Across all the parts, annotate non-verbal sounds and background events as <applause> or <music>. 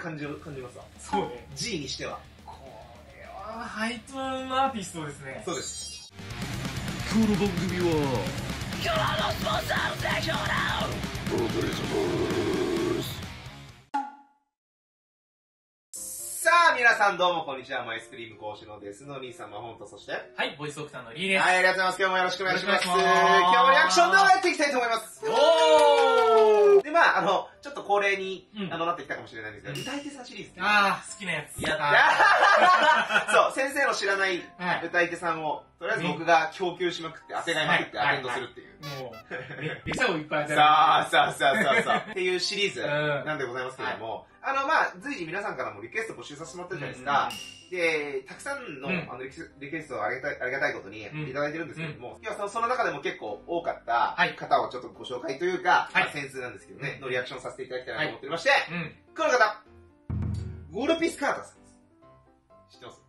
感じを感じますわ。そうね。G にしては。これはハイトーンアーティストですね。そうです。この番組はささんどうもこんにちは。マイスクリーム講師のデスの兄さん、マホンと、そして？はい、ボイスドクターのリーです。はい、ありがとうございます。今日もよろしくお願いします。ます今日もリアクション動画やっていきたいと思います。おーで、まあ、あの、ちょっと恒例に、うんあのなってきたかもしれないんですけど、うん歌い手さんシリーズっていうあー、好きなやつ。やっはた <laughs> そう、先生の知らないはい歌い手さんを、とりあえず僕が供給しまくって、当てがいまくってはいアテンドするっていう。いもう、ね餌をいっぱい与える。さあ、さあ、さあ、さあ、さあ、<laughs> っていうシリーズうん。なんでございますけれども、あの、まあ、随時皆さんからもリクエスト募集させてもらってるじゃないですか。で、たくさんの,、うん。あのリクエストをあげたいありがたいことにうんいただいてるんですけれども、今日はそのその中でも結構多かったはい。方をちょっとご紹介というか、はい。まあ、先数なんですけどね、うんのリアクションさせていただきたいなと思っておりまして、うん。この方、ゴルピスカータさん。です。知ってます？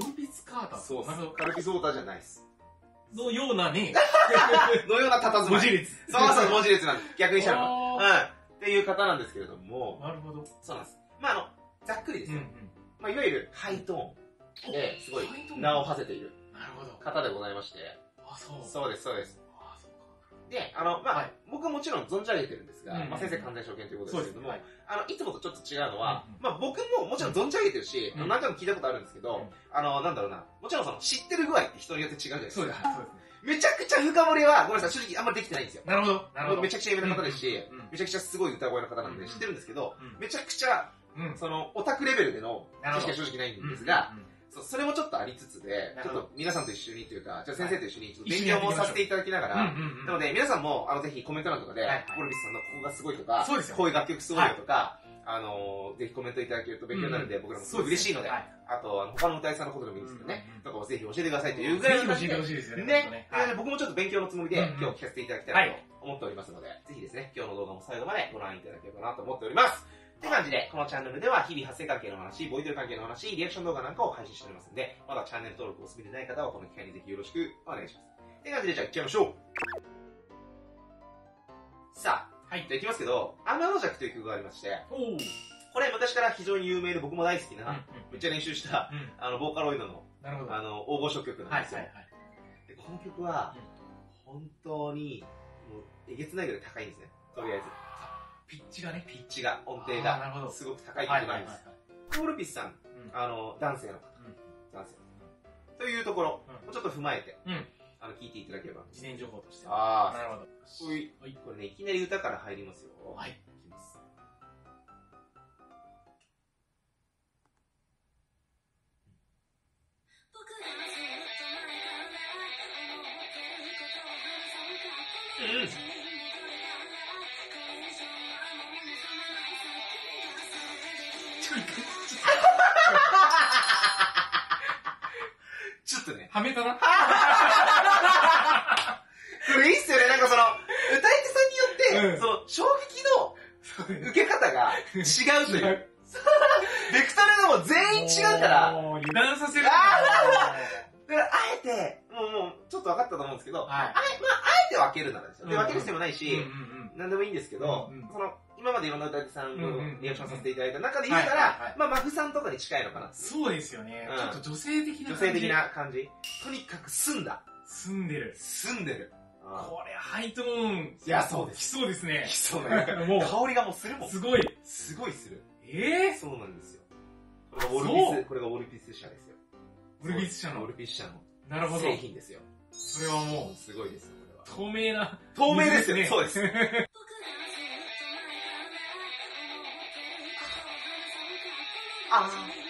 ボルピスカーターそうなるほど。カルピスウォーターじゃないです。のようなね、<laughs> のような佇まい。文字列。そうそう、文字列なんです。逆にしたら。うん。っていう方なんですけれども、なるほど。そうなんです。まあ、あの、ざっくりですうんうね。ん。まあ、いわゆるハイトーンで、すごい名を馳せている。方でございまして、あ、そう。そうです、そうです。で、あの、まあ、はい僕はもちろん存じ上げてるんですが、うんまあ、先生完全証券ということですけれども、はいあの、いつもとちょっと違うのは、うんうんまあ、僕ももちろん存じ上げてるし、うん何回も聞いたことあるんですけど、うんあの、なんだろうな、もちろんその、知ってる具合って人によって違うじゃないですか。そうです。そうですね。めちゃくちゃ深掘りは、ごめんなさい、正直あんまりできてないんですよ。なるほど。なるほど。めちゃくちゃ有名な方ですし、めちゃくちゃすごい歌声の方なんうんで知ってるんですけど、うんめちゃくちゃ、うん。その、オタクレベルでの知識は正直ないんですが、そうそれもちょっとありつつで、ちょっと皆さんと一緒にというか、じゃあ先生と一緒にちょっと勉強もさせていただきながら、うんうんうん。なので皆さんも、あの、ぜひコメント欄とかで、はいルビスさんのここがすごいとか、こういう楽曲すごいよとか、あのー、ぜひコメントいただけると勉強になるんで、僕らもすごい嬉しいので、はい。あと、あの、他の歌い手さんのことでもいいんですけどね、うんうんうん。とかもぜひ教えてくださいというぐらいのしいですよね。ね、本当で僕もちょっと勉強のつもりで、うんうん。今日聞かせていただきたいなと思っておりますので、ぜひですね、今日の動画も最後までご覧いただければなと思っております。って感じで、このチャンネルでは日々発生関係の話、ボイトル関係の話、リアクション動画なんかを配信しておりますので、まだチャンネル登録をお済みでない方はこの機会にぜひよろしくお願いします。って感じで、じゃあ行っちゃいましょう。さあ、はいじゃあ行きますけど、天の弱という曲がありまして、これ昔から非常に有名で僕も大好きな、うんめっちゃ練習した、うん。あの、ボーカロイドの、なるほど。あの、大御所曲なんですよ。はいはいはい。でこの曲は、本当に、もう、えげつないぐらい高いんですね。とりあえず。ピッチがね。ピッチが、音程が、どすごく高い曲なんです。コールピスさん、うんあの、男性の方、うん男性。というところうんをちょっと踏まえて、うんあの、聞いていただければ。自然情報として。あなるほど。はいこれね、いきなり歌から入りますよ。はい。とね、はめたな。<laughs> これいいっすよね、なんかその、歌い手さんによって、うん。その、衝撃の受け方が違うという。<laughs> ベクトルがもう全員違うから、<laughs> もう油断させる。あだから、あえて、もう、もう、ちょっと分かったと思うんですけど、はい。あえ、まあ、あえて分けるならですよ。で、分ける必要もないし、うんうんなんでもいいんですけど、うんうんその、今までいろんな歌い手さんうんうんのリアクションさせていただいた中で言ったらはいはいはい、まあ、マフさんとかに近いのかな。そうですよねうん。ちょっと女性的な女感じ。性的。な感じ。とにかく澄んだ。住んでる。澄んでる。これ、ハイトーン。いやそうですきそうですねき。そうなの <laughs> もう香りがもうするもん。すごい。すごいする。ええそうなんですよ。これがウォルピス、これがウォルピス社ですよ。ウォルピス社のウォルピス社のなるほど。製品ですよ。それはもう、すごいです。透明な。透明ですよねそうです。あと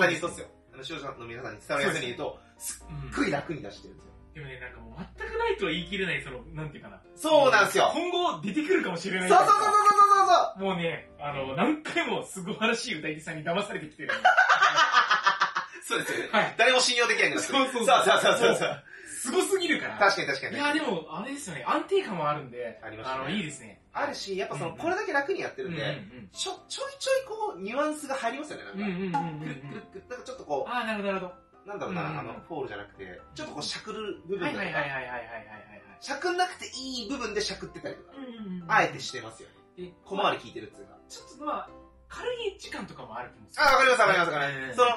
簡単に言うとですよ。あの、視聴者の皆さんに伝わりやすいように言うと、すっごい楽に出してるんですよ。でもね、なんかもう全くないとは言い切れない、その、なんていうかな。そうなんですよ。今後出てくるかもしれない。そうそうそうそうそうそうそう。もうね、あの、何回もすごらしい歌い手さんに騙されてきてる。<laughs> そうですよね。はい。誰も信用できないんですそうそうそう。そうそうそう。すごすぎるから。確かに確かに。いや、でも、あれですよね、安定感もあるんで、ありましたねの、いいですね。あるし、やっぱその、うんこれだけ楽にやってうんうんるんで、ちょ、ちょいちょいこう、ニュアンスが入りますよね、なんか。うん。うんうんうんうんくるくるくる、なんかちょっとこああ、なるほど、なるほう、なんだろうな、うんあの、フォールじゃなくて、ちょっとこう、しゃくる部ど。はい分とかはいはいはいはいはいはいしゃくんなくていい部分でしゃくってたりとか、はい。うんうんうんあえてしてますよね。で、小回り効いてるっつうか。ちょっとまあ、軽いエッジ感とかもある気もする。あ、わかりますわかりますわかりうんます。その、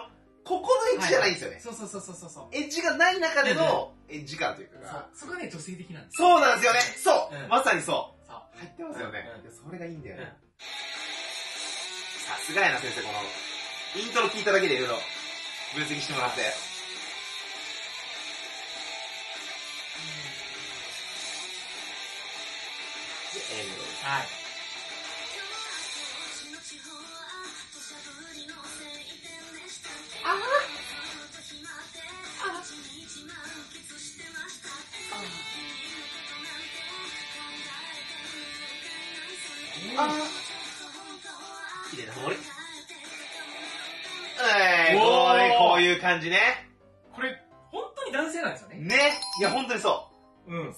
ここのエッジじゃないんですよね。そうそうそうそうそうそう。エッジがない中でのエッジ感というか。そこがね、女性的なんですそうなんですよね。そう、うんまさにそう。入ってますよね。それがいいんだよね。うんさすがやな先生、この、イントロ聞いただけでいろいろ分析してもらって。で、エンドです。はい。感じね。これ、本当に男性なんですよね。ね。いや、本当にそうん。うん。う。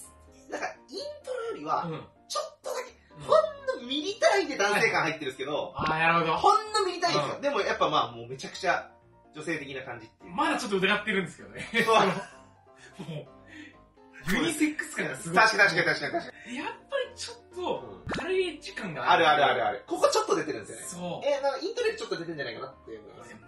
なんか、イントロよりは、ちょっとだけ、ほんのミリ単位で男性感入ってるんですけど、ああ、なるほど。ほんのミリ単位ですよ。うでもやっぱまあ、もうめちゃくちゃ女性的な感じっていう。まだちょっと疑ってるんですけどね。そう <laughs> もう、ユニセックス感がすごい。確かに確かに確かに確かに。やっぱりちょっと、に。軽いエッジ感があるあるあるる。ある。ここと出てるんですよね。そう。えー、なんかイントロでちょっと出てるんじゃないかなっていう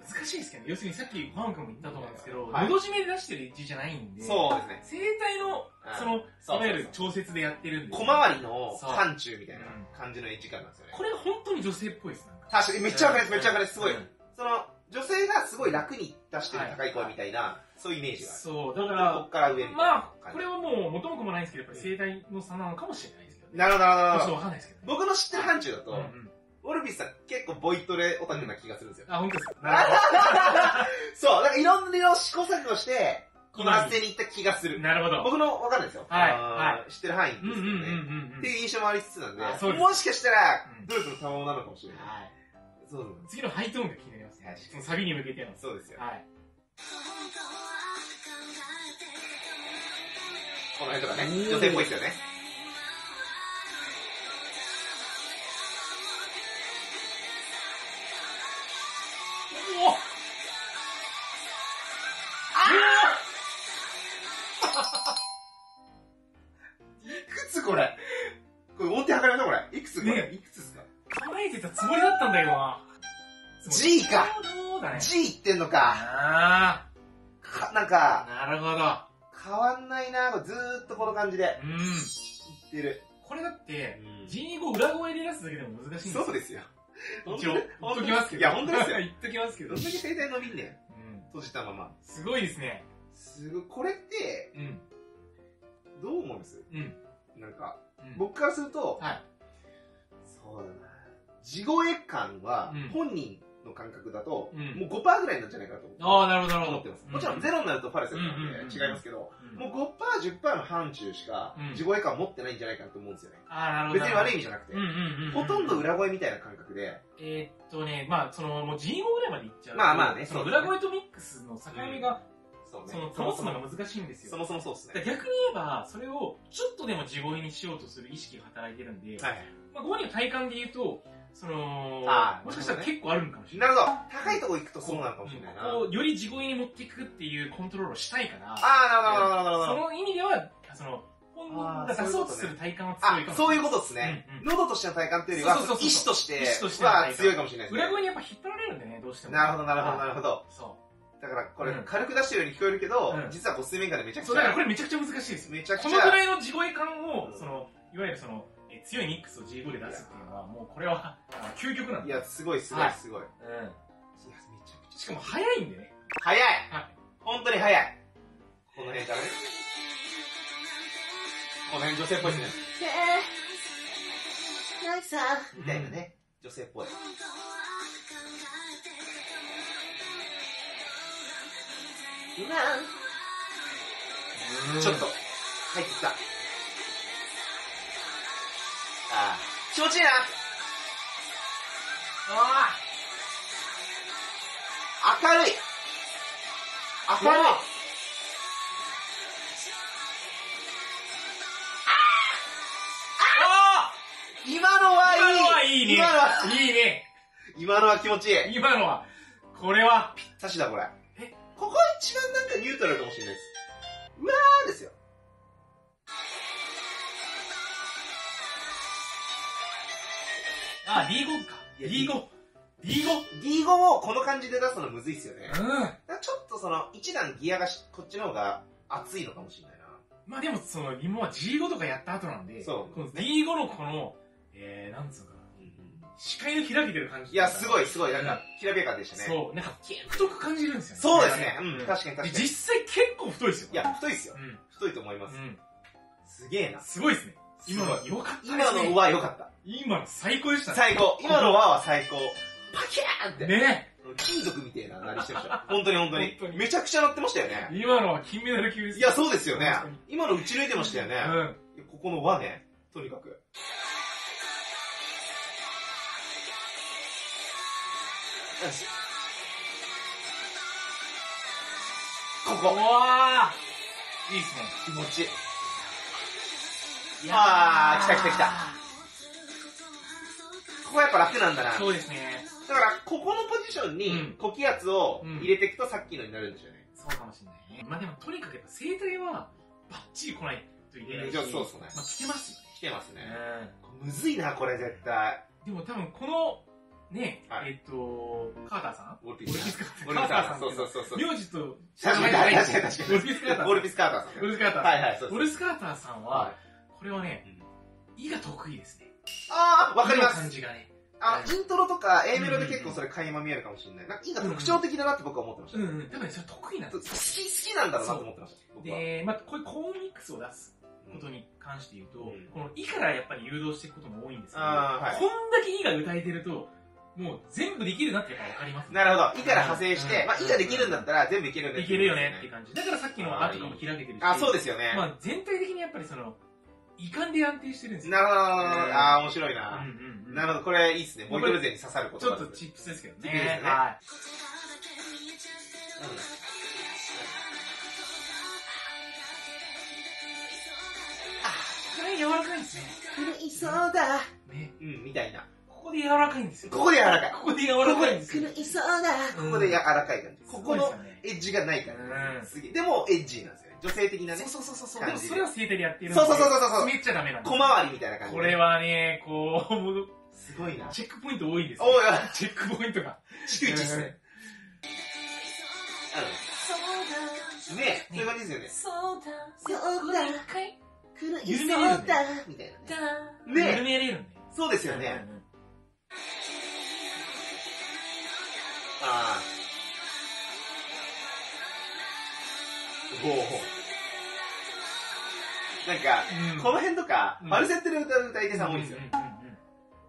難しいですけどね。要するにさっき、マン君も言ったと思うんですけど、はいのど締めで出してるエッジじゃないんで、そうですね。声帯の、その、そういわゆる調節でやってるんで、小回りのそう範疇みたいな感じのエッジ感なんですよね。これが本当に女性っぽいです。確かにめっちゃわかります、めっちゃわかります。すごい。うんその、女性がすごい楽に出してる高い声みたいな、そういうイメージが。そう、だかこらっ、から上まあ。これはもう元も子もないんですけど、やっぱり声帯の差なのかもしれないですけどね。なるほど、なるほど。ちょっとわかんないですけどね。僕の知ってる範疇だと、うんうんウォルビスさん結構ボイトレオタクな気がするんですよ。あ、本当ですか？<laughs> そう、なんかいろんな試行錯誤して、この発声に行った気がする。なるほど。僕のわかんないですよ。はいあのーは知ってる範囲ですけどうんうんっていう印象もありつつなんで、ですもしかしたらう、んドルフの賜物なのかもしれない。はい。そうそう次のハイトーンが気になりますねはい。そのサビに向けての。そうですよ。はい。この辺とかね、女性っぽいですよね。なんあ、か、なるほど。変わんないなずーっとこの感じでうん。いってる。これだって、うん G 語裏声で出すだけでも難しいんですよ。そうですよ。一応、言っときますけど。いや、本当ですよ。<laughs> 言っときますけど。どんだけ声帯伸びんねん。うん。閉じたまま。すごいですね。すごい、これって、うん。どう思います？うん。なんか、うん僕からすると、はい。そうだな地声感はうん本人の感覚だと、うんもう5%ぐらいなんじゃないかとああ、なるほど、なるほど。もちろんゼロになるとファレセットなんで違いますけど、うんもう5%、10%の範疇しかうん地声感を持ってないんじゃないかなと思うんですよね。ああ、なるほど。別に悪い意味。味じゃなくて。ほとんど裏声みたいな感覚で、えーっとね、まあ、その、もう G 語ぐらいまでいっちゃうと。まあまあねその裏声とミックスの境目が、そうねその、保つのが難しいんですよ。そもそもそうですね。逆に言えば、それをちょっとでも地声にしようとする意識が働いてるんで、はい。まあ、ご本人の体感で言うと、そのあ、ーもしかしたら結構あるのかもしれな。ないるほど。高いとこ行くとそうなのかもしれないな。こう、より地声に持っていくっていうコントロールをしたいから、ああ、なるほど、なるほど、なるほど。その意味では、その、本人が出そうとする体感は強いかそういうことですね。うんうん喉としての体感というよりは、そうそうそうそう意志として意志としての体感は強いかもしれないですね。裏声にやっぱ引っ張られるんでね、どうしても。なるほど、なるほど、なるほほど。そだから、これうん、軽く出してるように聞こえるけどうん、実はこう水面下でめちゃう。くちそう、だからこゃ、れめちゃくちゃ難しいですよ。めちゃくちこのぐらゃ、いの地声感をう、んその、いわゆるその、え強いミックスを G5 で出すっていうのは、もうこれは、究極なんで。いや、すごい、すごいはい、すごい。いや、うん。めちゃくちしかも早いんでね。ゃ。早いはい本当に早いこの辺からね。この辺女性っぽいですね。みたいなね。女性っぽい。ちょっと、入ってきた。気持ちいいな。あ明るい。当たるあ今のはいい。今のはいいね。今のは、あい。いね。今のは気持ちいい。今のは、これは、差しだ、これ。えここ一番なんかニュートラルかもしれないです。うわーですよ。あ、D5 か。いや D5。D5。D5 をこの感じで出すのむずいっすよね。うん。らちょっとその、一段ギアがしこっちの方が熱いのかもしれないな。まあでも、その、今は G5 とかやった後なんで、そうこの D5 のこの、えー、なんつうのかな。視界の開けてる感じ。いや、すごい。い、すごい。なんか、きらびやかでしたね。そう、なんか、太く感じるんですよね。そうですね。ううんん、確かに確でかに。実際結構太いですよ。いや、太いっすよ。うん。太いと思います。うん。すげえな。すごいですね。今のす良かったね。今のは良かった。今の最高でしたね。最高。今のはは最高。パキャーンって。ね金属みたいな鳴りしてました。本当に本当に本当にめちゃくちゃ鳴ってましたよね。今のは金メダル級です。いや、そうですよね。今の打ち抜いてましたよね。うん。ここの輪ね。とにかく。よし。こうこ。わーいいっすね。気持ちいい。いあー来た来た来たここはやっぱ楽なんだな。そうですね。だから、ここのポジションうんに、高気圧を入れていくとさっきのになるんでしょうね。そうかもしれないね。まあでも、とにかくやっぱ生態は、バッチリ来ないといけないし。そうっすねまあ来てますよ来てますね。ね。むずいな、これ絶対。うん。でも多分この、ね、はいえっと、カーターさん？ウォルピオルピススカーター。ウォルピスカーター。カそうそうそうそう。名字と、確かに、確かに、確かに。ウォルピスカーター。ウォルピスカーターさん。ウォルピスカーター。はいはい、そうウォルスカーターさんは、はこれはねい、意が得意ですね。あー、わかりま意の感す。じがね。あの、イントロとか A メロで結構それ垣間見えるかもしれない。なんか、いいが特徴的だなって僕は思ってました。好うんうん。多分ねそれ得意なんですよ。き、好きなんだろうなと思ってました。で、まあこういう高音ミックスを出すうんことに関して言うと、うんこの「い」からやっぱり誘導していくことも多いんですけど、はいこんだけ「い」が歌えてると、もう全部できるなってやっぱ分かります、なるほど。いから派生して、うんまあ、いができるんだったら全部いけるよね。いけるよねっていう感じ。だからさっきの「あ」とかも開けてるし、あ、そうですよね。まあ全体的にやっぱりその、遺憾で安定してるんですよ。なるほど、あー、面白いうんな。なるほど、これいいっすね。ボイトル勢に刺さることちょっとチップスですけどね。チップですねはい。これ柔らかいんですね。いそうだ。ね。うん、みたいな。ここで柔らかいんですよ。ここで柔らかい。ここで柔らかいんですよ。いそうだ。ここで柔らかい感じ。ここのエッジがないから。うんすげえ。でも、エッジーなんですよね。女性的なね。そうそうそうそう。でもそれは生態でやってるんで。そうそうそうそうそうめっちゃダメなんです小回りみたいな感じで。これはね、こう、すごいな。チェックポイント多いんですよ。チェックポイントが。周知っすね。うん。ねえ、そういう感じですよね。そうだ、そうだ回、緩めれるねみたいなね。だ、ね緩めれるんで。そうですよね。ああ。ほうなんか、うん。この辺とか、うん。ファルセットで歌う歌い手さん多いんですよ、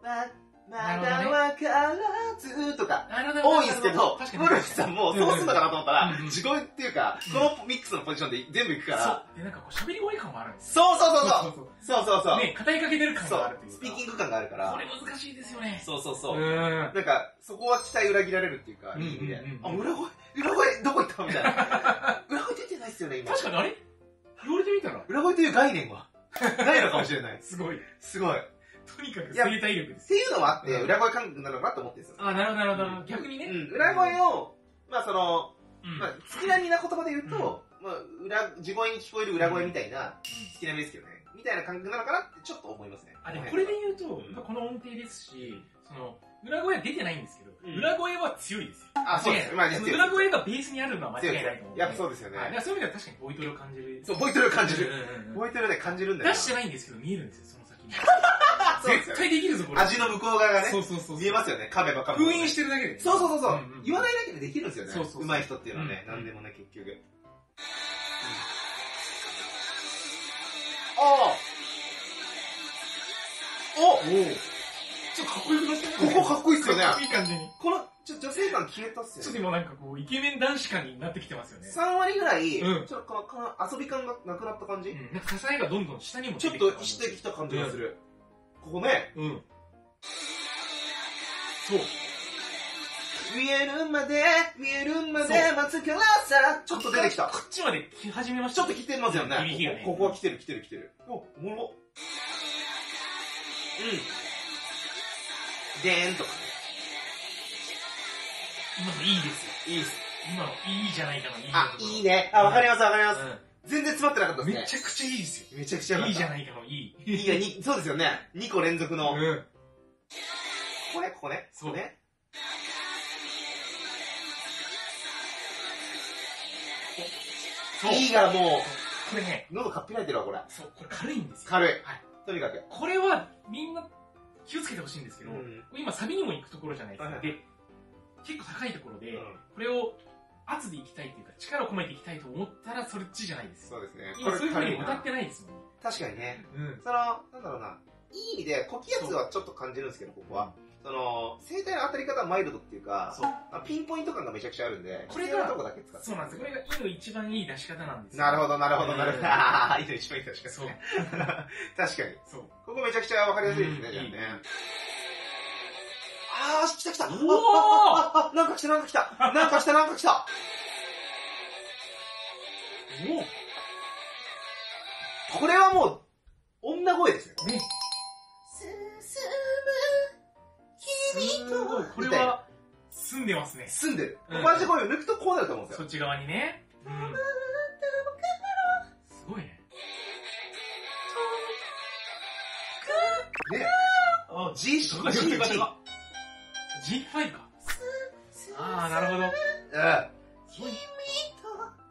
ままだわからずとかな多いんですけどウか、フさんもそうすんのかなと思ったら自んうん、っていうか、んこのミックスのポジションで全部いくかそう。ら、でなんかこう喋り声感もあるんですよそうそうそうそう。そうそうそう、ね語りかけてる感そがあるうというか。スピーキ感があるからこ、れ難しいですよね。そうそうそうう。ん。なんか、そこは期待裏切られるっていうか、うんいい意味で。うんうんあ、裏声、裏声どこ行った？みたいな。<laughs> 裏声出てないっすよね、今。確かにあれ？言われてみたら、裏声という概念は、<laughs> ないのかもしれない。すごい。すごい。っとにかく生体力です。ていうのもあって、うん裏声感覚なのかなと思ってるんですよ。あ、なるほど、なるほど。逆にね。うん、裏声を、まあその、うん。まあ、好きなみな言葉で言うと、まあ、裏、地声に聞こえる裏声みたいな、好きなみですけどね。みたいな感覚なのかなってちょっと思いますね。あ、でもこれで言うと、うんまあこの音程ですし、その、裏声は出てないんですけど、うん裏声は強いですよ。あ、そうです。まあ、裏声がベースにあるのは間違いないと思う。です。やっぱそうですよね。そういう意味では確かにボイトレを感じる。そう、ボイトル感じる。ボイトルで感じるんだよな。出してないんですけど見えるんですよ、その先に。<laughs> 絶対できるぞ、これ。味の向こう側がねそ、うそうそう。見えますよね。噛めば噛。封印してるだけで。そうそうそうそう、言わないだけでできるんですよね。そうそう上手い人っていうのはね、うん何でもね、結局。おおおちょっとかっこよくなったねここかっこいいっすよねいい感じに。この、ちょ、女性感消えたっすちょっとよね。今なんかこう、イケメン男子感になってきてますよね。3割ぐらい、うんちょっとこの、この遊び感がなくなった感じ、うん。なんか支えがどんどん下にもちょっとしてきた感じがする。ここね、うん。そう。見えるまで、見えるまで待つからさ、ちょっと出てきた。こっちまで来始めましたちょっと来てますよね。響きがねここは来てる来てる来てる。お、おもろ。うん。でーんとかね。今のいいですよ。いいっす。今のいいじゃないかのいいあ、いいね。あ、わかりますわかります。う全然詰まってなかったん。ですね。めちゃくちゃいいですよ。めちゃくちゃ。いいじゃないかのいい。いいそうですよね。2個連続の。こうん。こね、ここね。そうね。そう。いいがもこれね、う、喉かっぴられてるわ、これ。そう、これ軽いんですよ。軽い。はい。とにかく。これはみんな気をつけてほしいんですけど、うん今サビにも行くところじゃないですか。はいで、結構高いところで、うんこれを圧で行きたいっていうか、力を込めていきたいと思ったらそっちじゃないですよ。そうですね。今そういう風にな歌ってないですもんね。確かにね。うん。その、なんだろうな。いい意味で、小気圧はちょっと感じるんですけど、ここは。その、声帯の当たり方はマイルドっていうか、そう。あピンポイント感がめちゃくちゃあるんで、これが必要なとこだけ使ってそうなんですよ。これがいいの一番いい出し方なんですよ。なるほど、なるほど、なるほど。うんああ、いいの一番いい確かに。そう。<laughs> 確かに。そう。ここめちゃくちゃわかりやすいですね、うんじゃあね。あー、来た来た。おーああああなんか来た、なんか来た。なんか来た、なんか来た。おこれはもう、女声ですよ。おね。すごい。これは、住んでますね。住んでる。うんマジでこれ抜くとこうなると思うんですよ。そっち側にね。うん。すごいね。ね。あ、G、G、高い G。G うん。か。G5 か。ああ、なるほど。すごい。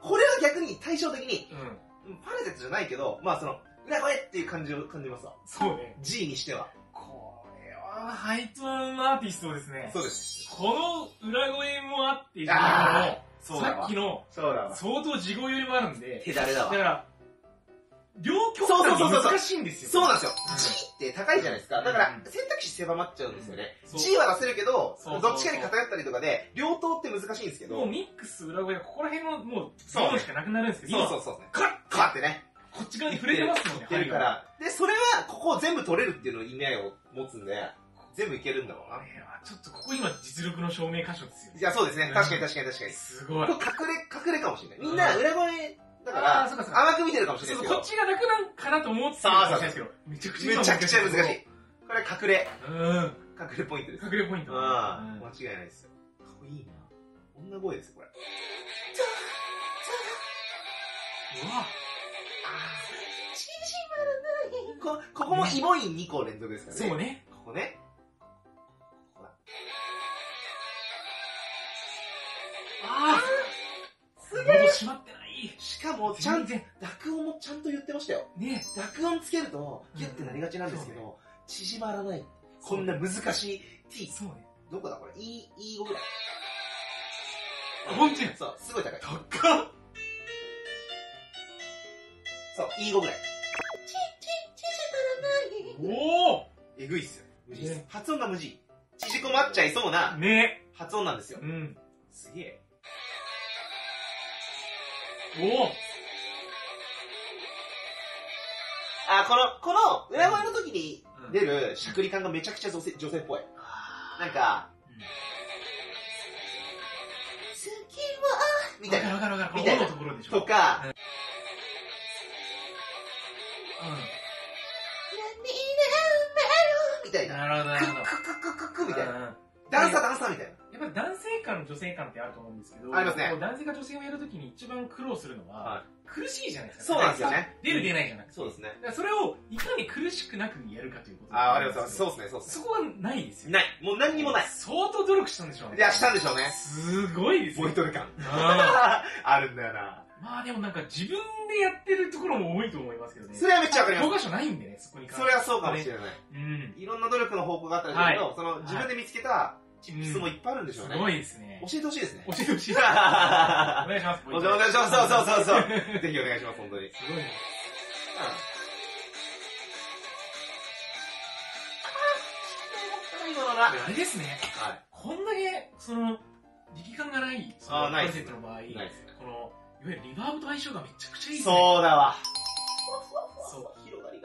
これは逆に対照的に、うん。ファルセットじゃないけど、まあその、裏声っていう感じを感じますわ。そうね。G にしては。ハイトーンアーティストですね。そうです。この裏声もあって、あさっき。の。相当地声よりもあるんで、手だれだわだか。ら、両極端に難しいんですよ。そうなんですよ。うん G って高いじゃないですか。だからうん選択肢狭まっちゃうんですよね。G は出せるけどどっちかに偏ったりとかで、両党って難しいんですけど。もうミックス裏声がここら辺のもう、そうしかなくなるんですけど、そうそうそう。カッカーってね。こっち側に触れてますもんね、出るから。で、それは、ここを全部取れるっていうの意味合いを持つんで、全部いけるんだろうな。これはちょっとここ今実力の証明箇所ですよね。いや、そうですね。確かに確かに確かに。すごい。これ隠れ、隠れかもしれない。みんな裏声だから、あーそうかそうか甘く見てるかもしれないですけど、こっちが楽なんかなと思ってたかもしれないですけど、めちゃくちゃめちゃくちゃ難しい。これ隠れ、うん。隠れポイントです。隠れポイント。間違いないですよ。かっこいいな。女声ですよ、これ。うわこ、ここもイボイン2個連続ですからね。そうね。ここね。も、ちゃんと、全然。濁音もちゃんと言ってましたよ。ね濁音つけると、ギュッてなりがちなんですけうんど、縮まらない。こんな難しい T。そうね。どこだこれ ?E、E5 ぐらい。あほんとに？そう、すごい高い。高っそう、E5 ぐらい。おおえぐいっすよ。無事っすね発音が無事。縮こまっちゃいそうなね発音なんですよう。ん。すげえ。おおあ、この、この、裏声の時に出るしゃくり感がめちゃくちゃ女性女性っぽい。なんか、好きは、みたいな。わかるわかるわかる。みたいなところでしょ。とか、うん。みたいな。なるほど、なクるほど。ックククククみたいな。うんダンサーダンサーみたいな。やっぱり男性感、女性感ってあると思うんですけど、ありますね男性が女性をやるときに一番苦労するのは、は苦しいじゃないですか。そうなんですよね。出る出ないじゃなくて。そうですね。それをいかに苦しくなくやるかということあ、ありがとうございます。すそうですね、そうですそこはないですよ。ね。ない。もう何にもない。相当努力したんでしょうね。いや、したんでしょうね。すごいですよボイ。トル感。あ <laughs> あるんだよな。まあでもなんか自分でやってるところも多いと思いますけどね。それはめっちゃわかり教ます。科書ないんでね、そこに関それはそうかもしれない。うん。いろんな努力の方向があったりするけど、その自分で見つけたチップスもいっぱいあるんでしょうね。すごいですね。教えてほしいですね。教えてほしい。お <laughs> お願いします。お願いします。そうそうそうそう。す <laughs> ぜひお願いします、本当に。ごいね。あれですね。はこんだけ、その、力感がない、そのコンセントの場合。この、いわゆるリバーブと相性がめちゃくちゃいいですね。そうだわ。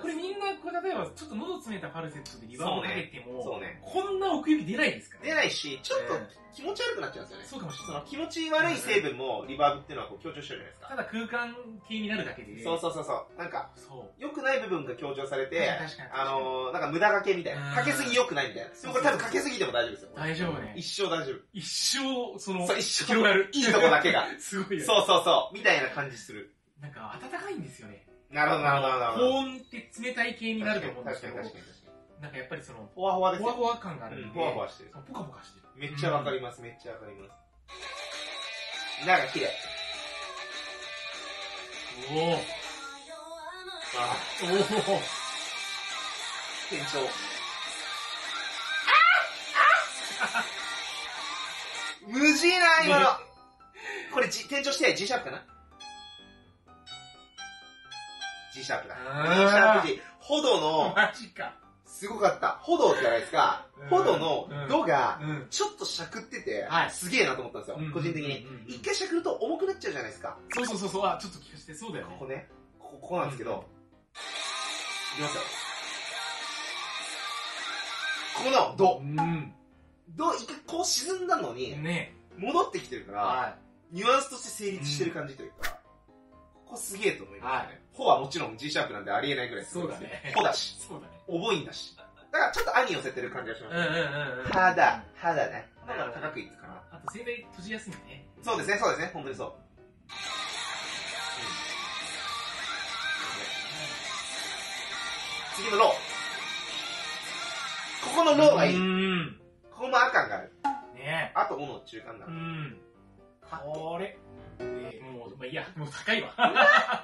これみんな、これ例えば、ちょっと喉詰めたファルセットでリバーブかけても、そうねこんな奥指出ないですから出なないし、ちょっとうん気持ち悪くなっちゃうんですよね。そうかもしれない。気持ち悪い成分もリバーブっていうのはこう強調してるじゃないですか。ただ空間系になるだけで。そうそうそうそう。なんか。良くない部分が強調されて、あのー、なんか無駄掛けみたいうんな。かけすぎ良くないみたいな。でもこれ多分かけすぎても大丈夫ですよ。大丈夫ね。一生大丈夫。一生、その、そう、一生。広がる。いいとこだけが。<laughs> すごいよ。そうそうそう。みたいな感じする。なんか温かいんですよね。なるほど、なるほど、なるほど。高温って冷たい系になると思うんですけど、確かに確かに確かに。なんかやっぱりその、ほわほわですよ。ほわほわ感があるんで、うんほわほわしてる。そうポカポカしてる。めっちゃわかります、めっちゃわかります。なんか綺麗。おおあ、おお店長。無事な、今の。これ、じ店長してシャープかな？?G シャープだ。あ G ーシャープ G。ホドの、マジか。すごかった。ホドじゃないですかうん。ホドのドが、うん。ちょっとしゃくっててはい、すげえなと思ったんですようん。個人的に。一回しゃくると重くなっちゃうじゃないですか。そうそうそうそう、あ、ちょっと聞かせて、そうだよね。ここね。ここなんですけど。いきますよ。ここのド。うん。ド、一回こう沈んだのに、ね戻ってきてるから、はニュアンスとして成立してる感じというか、ここすげえと思いますはね。ホはもちろん G シャープなんでありえないぐらいそうだねホだし、そうだね。重いんだし。だからちょっと兄寄せてる感じがしますね。うんうんうんうん。歯だ、歯だね。だから高くいくかな。あと、声帯閉じやすいね。そうですね、そうですね、本当にそう。次のロー。ここのローがいい。うん。ここも赤がある。ねあと、おの中間だう。ん。はこれ。えーもう、まあ、いいや、もう高いわ。<laughs>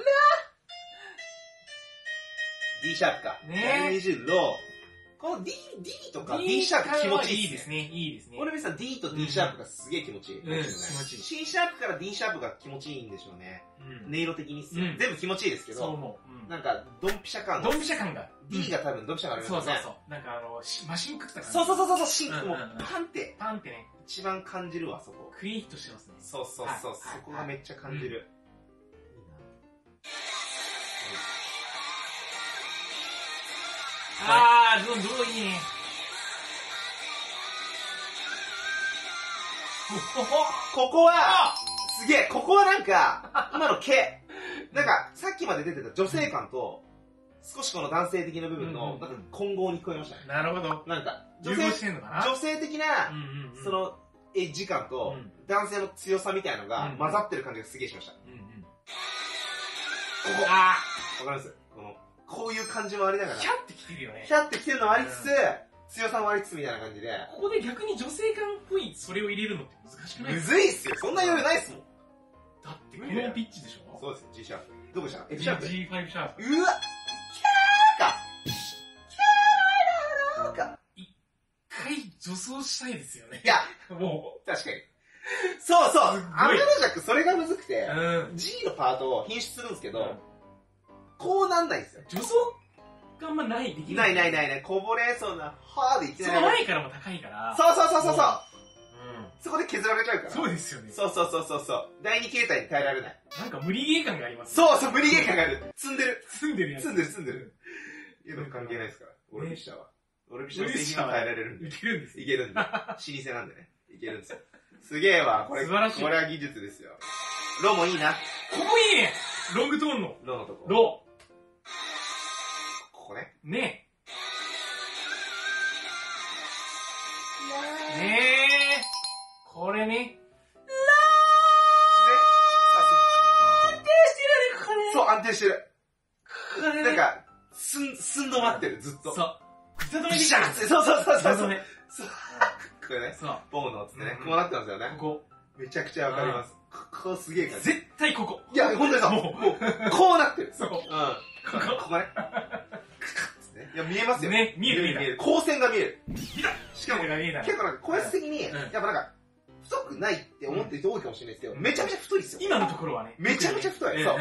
D シャープか。ね120ロー。この D、D とか D シャープ気持ちいいっすね。いいですね、いいですね。俺別に D と D シャープがすげえ気持ちいい。うんうん気持ちいい C シャープから D シャープが気持ちいいんでしょうね。うん。音色的にっすようん全部気持ちいいですけど、そう思う。うんなんか、ドンピシャ感がドンピシャ感が。D が多分ドンピシャ感ありますよね。そうそうそう。なんかあの、しマシン食った感じ。そうそうそうそう、芯もうパンってパンってね、一番感じるわ、そこ。クリーットしてますね。そうそうそう、はいそこがめっちゃ感じる。あー、どう、どういいね。ここは、すげえ、ここはなんか、今の毛、なんか、さっきまで出てた女性感と、少しこの男性的な部分の、うんなんか混合に聞こえましたね。なるほど。なんか、女性、してんのかな？女性的な、うんうんうんそ、の、エッジ感とうん、男性の強さみたいのがうん混ざってる感じがすげえしました。こうんうん。こ、わあかります？この、こういう感じもありながー、ら、キャってきてるよねキ。ャってきてるのもありつつ、強さもありつつみたいな感じで、ここで逆に女性感っぽいそれを入れるのって難しくないむずいっすよ。そんな余裕ないっすもん。だってこのピッチでしょ？そうです、G シャープ。どこでした ?F シャープ。G5 シャープ？うわキャーかキャーラーか一回女装したいですよねい。や、も確かに。そうそうアメロジャックそれがむずくてう。、うん。G のパートを品質するんですけど、うんこうなんないんですよ。女装があんまない、できないないないない、こぼれそうな、はーでいきそなり。の前からも高いから。そうそうそうそうそう。うん。そこで削られちゃうから。そうですよね。そうそうそうそうそう。第二形態に耐えられない。なんか無理ゲー感があります。そうそう、無理ゲー感がある。積んでる。住んでるやつ。積んでる積んでる。いや、でも関係ないですから。俺ビッシャーは。俺ビッシャーの製品は耐えられるんで。いけるんですよ。いけるんで。老舗なんでね。いけるんですよ。すげえわ。これ、素晴らしいこれは技術ですよ。ロもいいな。ここいいねロングトーンの。ロのとこ。ロここね。ねえ。ねえ。これね。で、これそう、安定してる。これね。なんか、すん、すんどまってる、ずっと。そう。板止めでビシャーってそうそうそうそう。そう。そうこれね、そう。ボーノっつってねう、んこうなってますよね。こめちゃくちゃわかります。ここすげえこ。感じ。絶対ここ。いや、ほんとにそう。ももう、こうなってる。そう。うん。こここここね。や、見えますよ。ね見える見える。光線が見える。しかも、結構なんか、こやつ的に、うんやっぱなんか、太くないって思ってる人多いかもしれないですけど、めちゃめちゃ太いですよ。今のところはね。めちゃめちゃ太いそう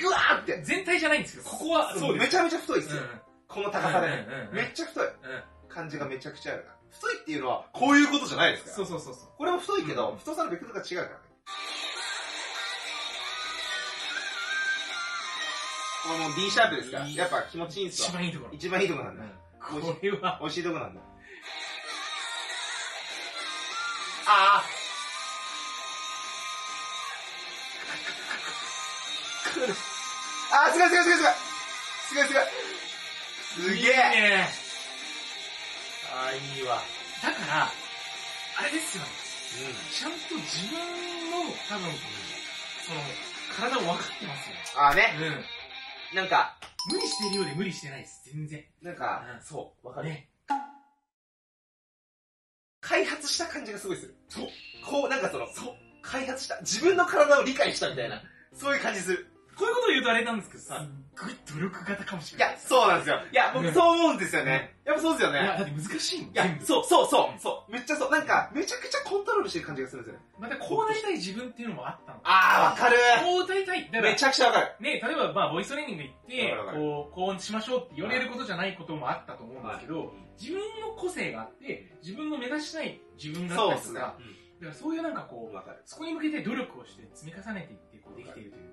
ぐわーって。全体じゃないんですけど、ここはそう。めちゃめちゃ太いですよ。この高さで。めっちゃ太い。うん感じがめちゃくちゃあるな。太いっていうのは、こういうことじゃないですから。そうそうそうそう。これも太いけど、うん太さのベクトルが違うからこれもう D シャープですから。いいやっぱ気持ちいいんすわ。一番いいところ。一番いいとこなんだ。これは、美味しいとこなんだ。あー。来る。あー、すごいすごいすごいすごい。すごいすごい。すげいいえ。ね。あー、いいわ。だから、あれですよね。うん。ちゃんと自分の、多分、その、体を分かってますよ。あーね。うん。なんか、無理してるようで無理してないです。全然。なんか、うんそう、わかる。ね。開発した感じがすごいする。そう。こう、なんかその、そう、開発した。自分の体を理解したみたいな。そういう感じする。こういうことを言うとあれなんですけど、すっはいごい努力型かもしいれない。や、そうなんですよ。いや、僕ねそう思うんですよね。やっぱそうですよいや、ね。だって難しいもん。いやそう、そう、そう、そう。めっちゃそう。なんか、めちゃくちゃコントロールしてる感じがするんですよね。またこうなりたい自分っていうのもあったの。あー、わかる。こうなりたい。めちゃくちゃわかる。ね、例えば、まあ、ボイストレーニング行ってこう、こうしましょうって言われることじゃないこともあったと思うんですけど、自分の個性があって、自分の目指したい自分だったりとか、だからそういうなんかこう、わかる。そこに向けて努力をして積み重ねていって、こう、できているという。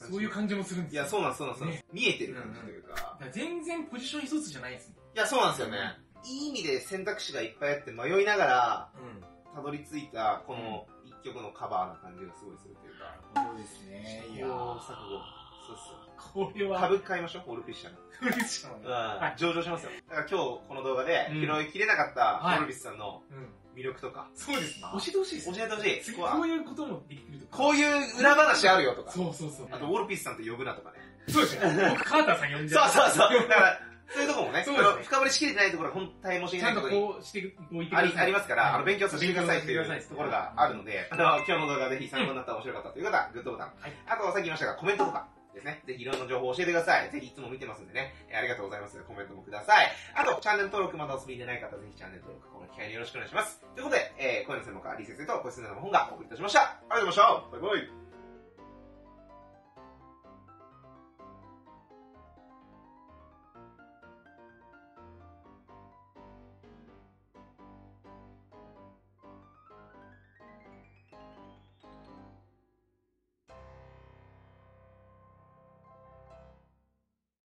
そういう感じもするんですよ。いや、そうなんです、そうなんです。見えてる感じというか。だから全然ポジション一つじゃないですもん。いや、そうなんですよね。いい意味で選択肢がいっぱいあって迷いながら、うん。たどり着いた、この一曲のカバーな感じがすごいするというか。そうですね。いや誤。そうっすよ。これは、株買いましょう、オールフィッシャーの。嬉しいもんね。は上場しますよ。だから今日この動画でうん拾いきれなかったはいオルビスさんのうん。魅力とか、そうです教えてほしいです教えてほしい。次そこはこういうこともできるとか。こういう裏話あるよとか。そうそうそう。あと、ウォルピスさんと呼ぶなとかね。そうですね。僕、カーターさん呼んじゃそうそうそう。だから、<laughs> そういうとこもね、そう深掘りしきれてないところは本体もしれないところにこうしておいてくあ。りありますから、はいあの勉強させてくださいっていうところがあるので、あの、今日の動画ぜひ参考になった面白かったという方は、グッドボタン。はいあと、さっき言いましたが、コメントとかですね。ぜひいろんな情報を教えてください。ぜひいつも見てますんでね。えーありがとうございます。コメントもください。あと、チャンネル登録まだお済みでない方、ぜひチャンネル登録、この機会によろしくお願いします。ということで、えー、声の専門家、リーセンセと、ご出演の本がお送りいたしました。ありがとうございました。バイバイ。